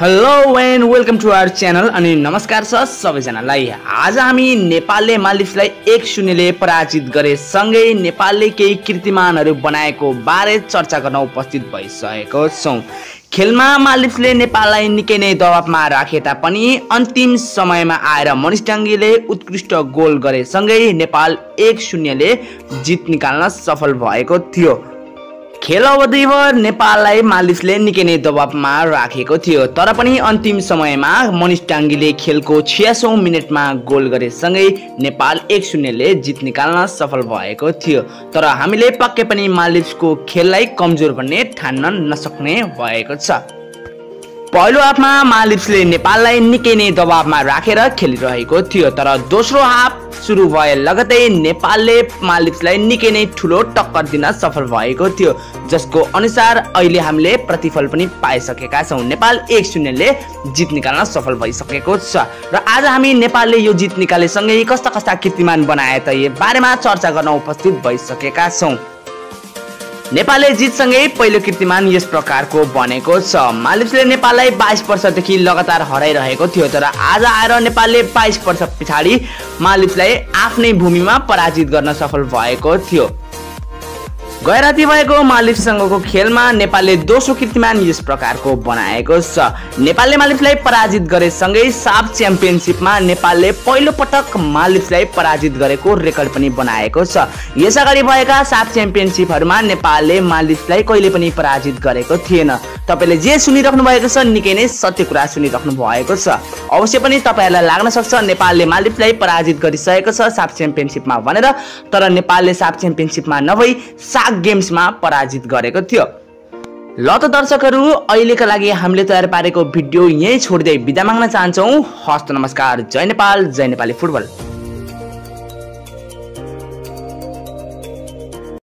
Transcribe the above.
Hello and welcome to our channel अनि नमस्कार छ सबैजनालाई। आज हामी नेपालले मालदिप्सलाई एक शून्यले पराजित गरे सँगै नेपालले केही कीर्तिमानहरू बनाएको बारे चर्चा गर्न उपस्थित भइसकेको छौँ। खेलमा मालदिप्सले नेपाललाई निकै नै दबावमा राखे तापनि अन्तिम समयमा आएर मनिष डाङ्गीले उत्कृष्ट गोल गरे सँगै नेपाल एक शून्यले जित निकाल्न सफल भएको थियो। खेल अवधिभर नेपाललाई मालिसले निकै नै दबावमा राखेको थियो। तर पनि अन्तिम समयमा मनिष टाङ्गीले खेलको छियासौँ मिनटमा गोल गरेसँगै नेपाल एक शून्यले जित निकाल्न सफल भएको थियो। तर हामीले पक्कै पनि मालिसको खेललाई कमजोर भन्ने ठान्न नसक्ने भएको छ। पहिलो हाफमा मालिप्सले नेपाललाई निकै नै दबावमा राखेर खेलिरहेको थियो तर दोस्रो हाफ सुरु भए लगतै नेपालले मालिप्सलाई निकै नै ठुलो टक्कर दिन सफल भएको थियो जसको अनुसार अहिले हामीले प्रतिफल पनि पाइसकेका छौँ। नेपाल एक शून्यले जित निकाल्न सफल भइसकेको छ र आज हामी नेपालले यो जित निकालेसँगै कस्ता कस्ता कीर्तिमान बनाए त यो बारेमा चर्चा गर्न उपस्थित भइसकेका छौँ। नेपालले जितसँगै पहिलो कीर्तिमान यस प्रकारको बनेको छ। मालिप्सले नेपाललाई बाइस वर्षदेखि लगातार हराइरहेको थियो तर आज आएर नेपालले बाइस वर्ष पछाडि मालिप्सलाई आफ्नै भूमिमा पराजित गर्न सफल भएको थियो। गैराती भएको मालिफसँगको खेलमा नेपालले दोस्रो कीर्तिमान यस प्रकारको बनाएको छ। नेपालले मालिफलाई पराजित गरेसँगै साफ च्याम्पियनसिपमा नेपालले पहिलो पटक मालिफलाई पराजित गरेको रेकर्ड पनि बनाएको छ। यस अगाडि भएका साफ च्याम्पियनसिपहरूमा नेपालले मालिफलाई कहिले पनि पराजित गरेको थिएन। तपाईँले जे सुनिराख्नु भएको छ निकै नै सत्य कुरा सुनिराख्नु भएको छ। अवश्य पनि तपाईँहरूलाई लाग्न सक्छ नेपालले मालिफलाई पराजित गरिसकेको छ साफ च्याम्पियनसिपमा भनेर तर नेपालले साफ च्याम्पियनसिपमा नभई साग गेम्समा पराजित गरेको थियो। ल त दर्शकहरू अहिलेका लागि हामीले तयार पारेको भिडियो यहीँ छोडिँदै बिदा माग्न चाहन्छौँ। हस्त नमस्कार। जय नेपाल जय नेपाली फुटबल।